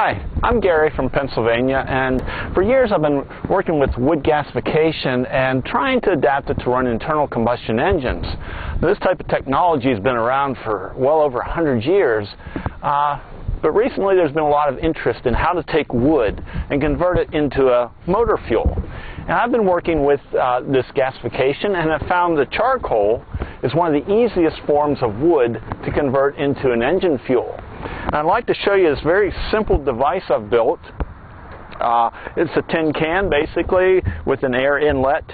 Hi, I'm Gary from Pennsylvania, and for years I've been working with wood gasification and trying to adapt it to run internal combustion engines. This type of technology has been around for well over 100 years, uh, but recently there's been a lot of interest in how to take wood and convert it into a motor fuel. And I've been working with uh, this gasification and have found that charcoal is one of the easiest forms of wood to convert into an engine fuel. And I'd like to show you this very simple device I've built. Uh, it's a tin can basically with an air inlet.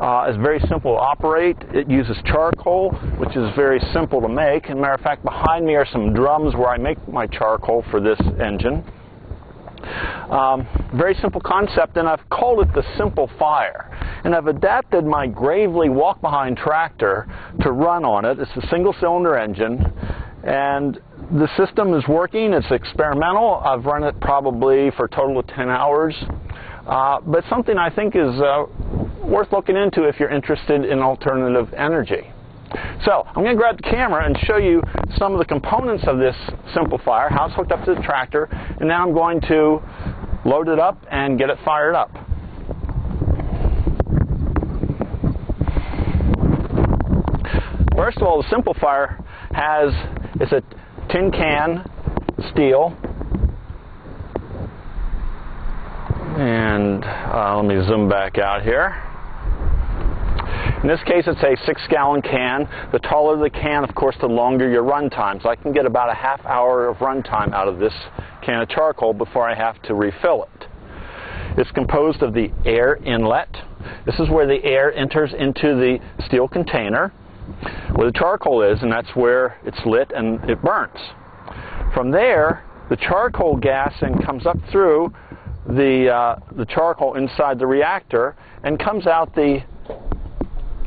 Uh, it's very simple to operate. It uses charcoal, which is very simple to make. As matter of fact, behind me are some drums where I make my charcoal for this engine. Um, very simple concept, and I've called it the Simple Fire. And I've adapted my Gravely walk-behind tractor to run on it. It's a single-cylinder engine, and the system is working. It's experimental. I've run it probably for a total of 10 hours. Uh, but something I think is uh, worth looking into if you're interested in alternative energy. So I'm going to grab the camera and show you some of the components of this Simple Fire, how it's hooked up to the tractor, and now I'm going to load it up and get it fired up. First of all, the Simple Fire has, it's a tin can steel. And uh, let me zoom back out here. In this case, it's a six gallon can. The taller the can, of course, the longer your run time. So I can get about a half hour of run time out of this can of charcoal before I have to refill it. It's composed of the air inlet. This is where the air enters into the steel container where the charcoal is, and that's where it's lit and it burns. From there, the charcoal gas then comes up through the, uh, the charcoal inside the reactor and comes out the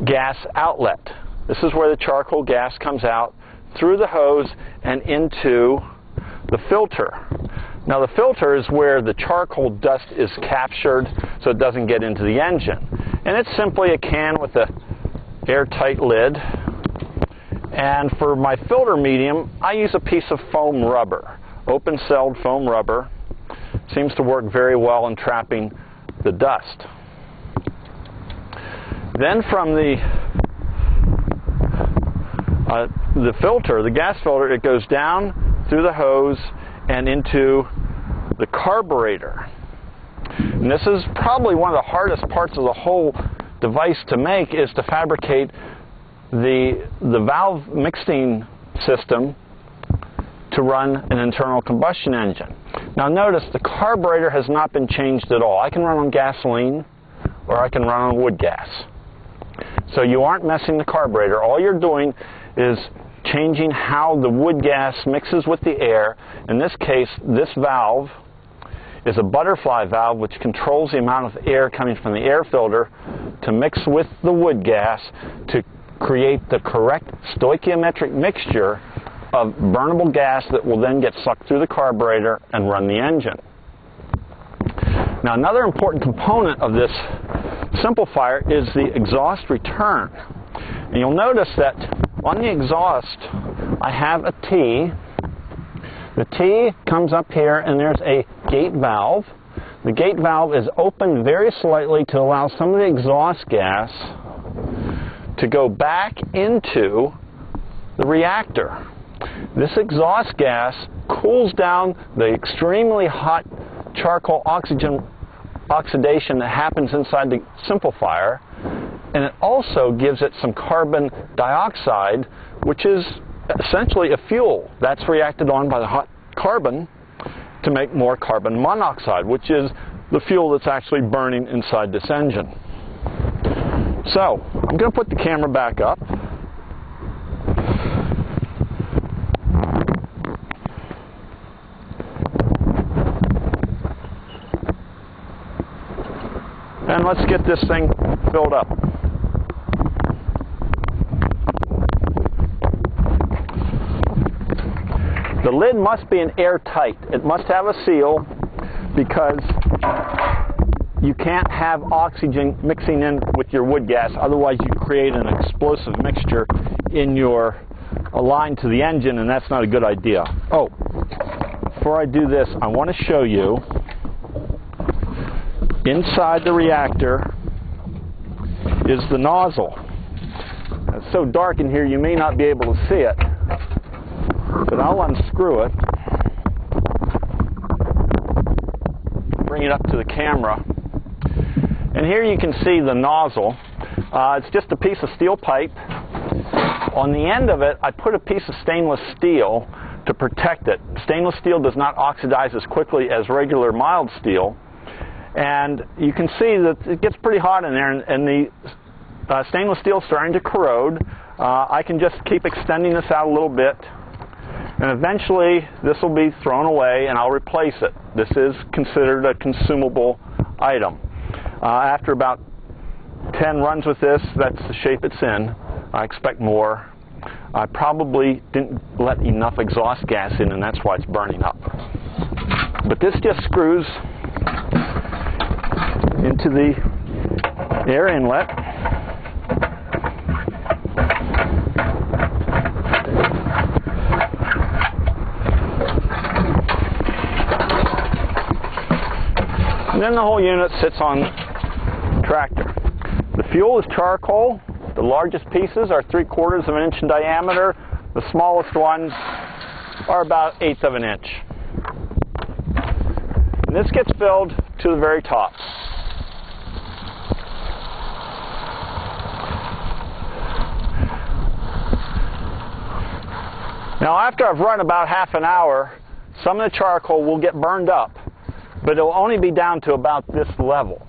gas outlet. This is where the charcoal gas comes out through the hose and into the filter. Now the filter is where the charcoal dust is captured so it doesn't get into the engine. And it's simply a can with a airtight lid. And for my filter medium, I use a piece of foam rubber, open-celled foam rubber. Seems to work very well in trapping the dust. Then from the uh, the filter, the gas filter, it goes down through the hose and into the carburetor. And this is probably one of the hardest parts of the whole device to make is to fabricate the, the valve mixing system to run an internal combustion engine. Now notice the carburetor has not been changed at all. I can run on gasoline or I can run on wood gas. So you aren't messing the carburetor. All you're doing is changing how the wood gas mixes with the air. In this case, this valve is a butterfly valve which controls the amount of air coming from the air filter to mix with the wood gas to create the correct stoichiometric mixture of burnable gas that will then get sucked through the carburetor and run the engine. Now another important component of this Simple Fire is the exhaust return. And you'll notice that on the exhaust I have a T the T comes up here and there's a gate valve. The gate valve is opened very slightly to allow some of the exhaust gas to go back into the reactor. This exhaust gas cools down the extremely hot charcoal oxygen oxidation that happens inside the Simple Fire and it also gives it some carbon dioxide which is essentially a fuel. That's reacted on by the hot carbon to make more carbon monoxide, which is the fuel that's actually burning inside this engine. So, I'm going to put the camera back up. And let's get this thing filled up. The lid must be an airtight. It must have a seal because you can't have oxygen mixing in with your wood gas. Otherwise, you create an explosive mixture in your line to the engine, and that's not a good idea. Oh, before I do this, I want to show you inside the reactor is the nozzle. It's so dark in here you may not be able to see it, but I'll unscrew it, bring it up to the camera, and here you can see the nozzle. Uh, it's just a piece of steel pipe. On the end of it, I put a piece of stainless steel to protect it. Stainless steel does not oxidize as quickly as regular mild steel. And you can see that it gets pretty hot in there, and, and the uh, stainless steel is starting to corrode. Uh, I can just keep extending this out a little bit, and eventually this will be thrown away, and I'll replace it. This is considered a consumable item. Uh, after about 10 runs with this, that's the shape it's in. I expect more. I probably didn't let enough exhaust gas in, and that's why it's burning up. But this just screws into the air inlet. And then the whole unit sits on tractor. The fuel is charcoal. The largest pieces are three quarters of an inch in diameter. The smallest ones are about eighth of an inch. And this gets filled to the very top. Now after I've run about half an hour, some of the charcoal will get burned up, but it'll only be down to about this level.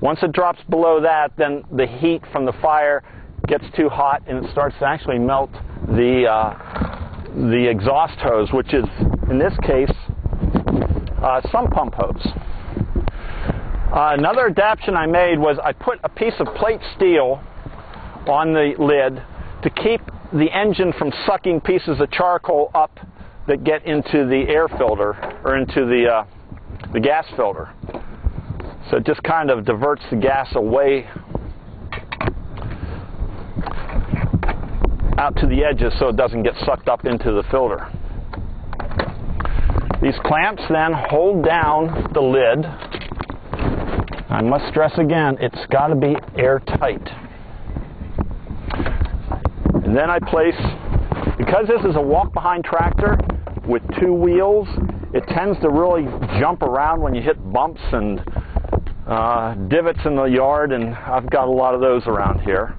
Once it drops below that, then the heat from the fire gets too hot and it starts to actually melt the, uh, the exhaust hose, which is, in this case, uh, some pump hose. Uh, another adaptation I made was I put a piece of plate steel on the lid to keep the engine from sucking pieces of charcoal up that get into the air filter or into the, uh, the gas filter. So it just kind of diverts the gas away out to the edges so it doesn't get sucked up into the filter. These clamps then hold down the lid. I must stress again, it's got to be airtight. And then I place, because this is a walk-behind tractor with two wheels, it tends to really jump around when you hit bumps and uh, divots in the yard, and I've got a lot of those around here.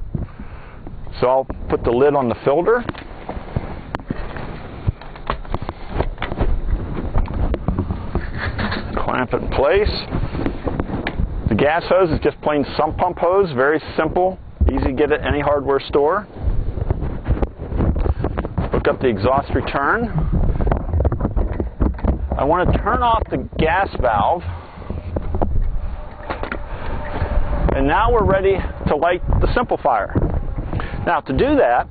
So I'll put the lid on the filter. Clamp it in place. The gas hose is just plain sump pump hose, very simple, easy to get at any hardware store. Hook up the exhaust return. I want to turn off the gas valve And now we're ready to light the Simple Fire. Now to do that,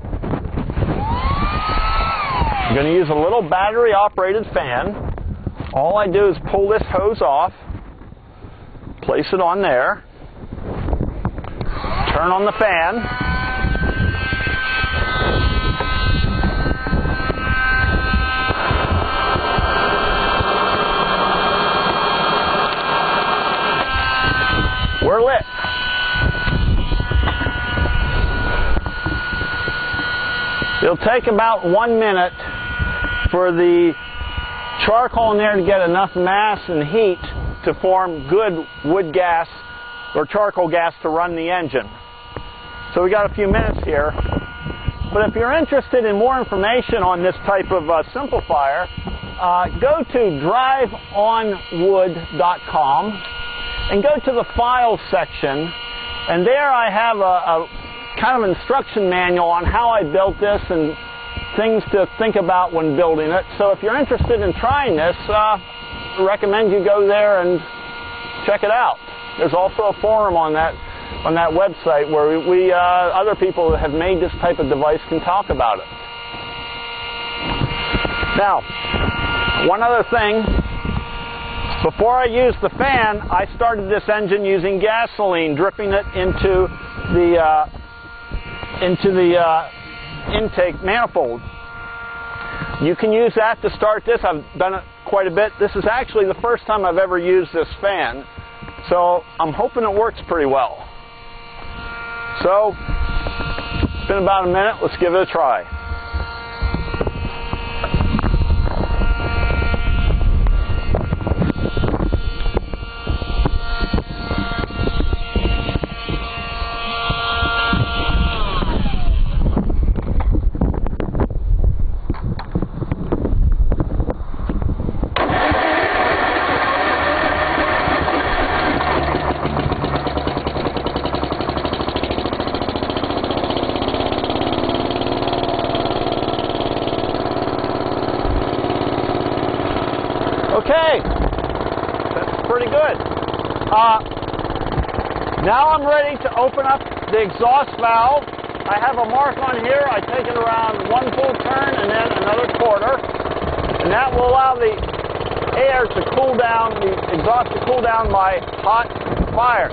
I'm going to use a little battery operated fan. All I do is pull this hose off, place it on there, turn on the fan, we're. It'll take about one minute for the charcoal in there to get enough mass and heat to form good wood gas or charcoal gas to run the engine. So we got a few minutes here. But if you're interested in more information on this type of uh, Simple Fire, uh, go to driveonwood.com and go to the files section. And there I have a, a kind of instruction manual on how I built this and things to think about when building it. So if you're interested in trying this, uh, I recommend you go there and check it out. There's also a forum on that on that website where we, we uh, other people that have made this type of device can talk about it. Now, one other thing. Before I used the fan, I started this engine using gasoline, dripping it into the uh, into the uh, intake manifold. You can use that to start this. I've done it quite a bit. This is actually the first time I've ever used this fan, so I'm hoping it works pretty well. So, it's been about a minute. Let's give it a try. Okay, that's pretty good. Uh, now I'm ready to open up the exhaust valve. I have a mark on here. I take it around one full turn and then another quarter. And that will allow the air to cool down, the exhaust to cool down my hot fire.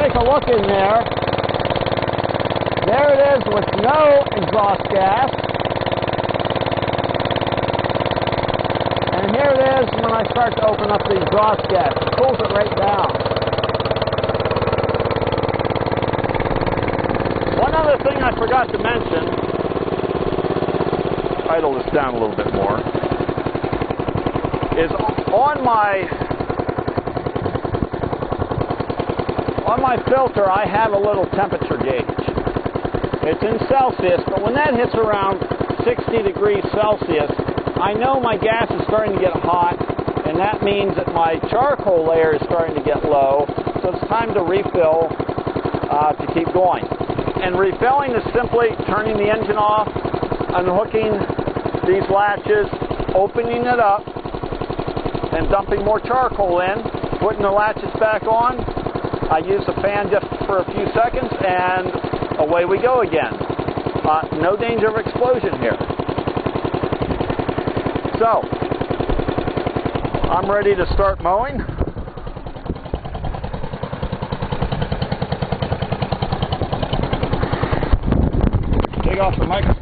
Take a look in there. There it is with no exhaust gas. And here it is when I start to open up the exhaust gas. It cools it right down. One other thing I forgot to mention, idle this down a little bit more, is on my on my filter I have a little temperature gauge. It's in Celsius, but when that hits around 60 degrees Celsius, I know my gas is starting to get hot, and that means that my charcoal layer is starting to get low, so it's time to refill uh, to keep going. And refilling is simply turning the engine off, unhooking these latches, opening it up, and dumping more charcoal in, putting the latches back on. I use the fan just for a few seconds, and away we go again. Uh, no danger of explosion here. So, I'm ready to start mowing. Take off the microphone.